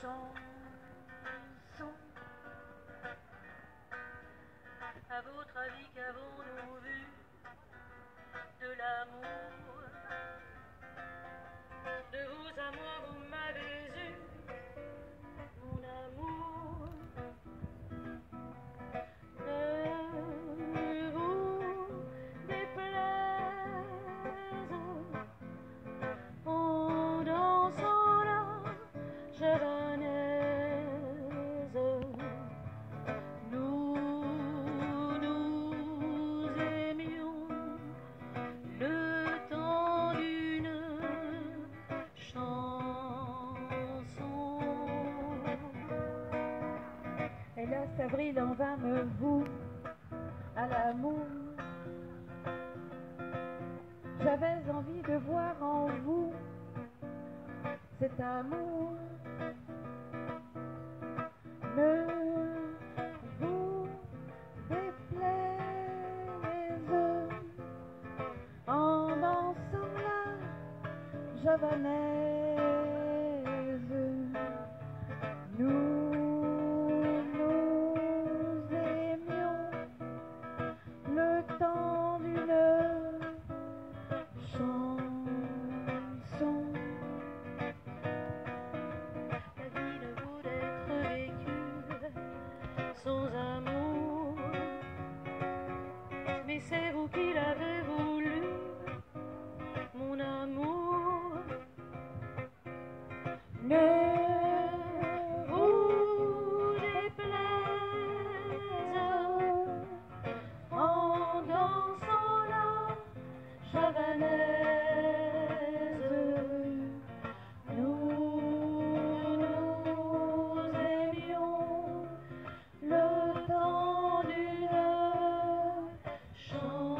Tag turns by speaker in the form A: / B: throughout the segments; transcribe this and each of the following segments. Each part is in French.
A: chanson. À votre avis, qu'avons-nous vu? Avril, on va me vous à l'amour. J'avais envie de voir en vous cet
B: amour.
A: Ne
B: vous déplaise en dansant la javanaise. Nous nous aimions le temps d'une chanson.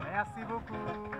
C: Merci beaucoup.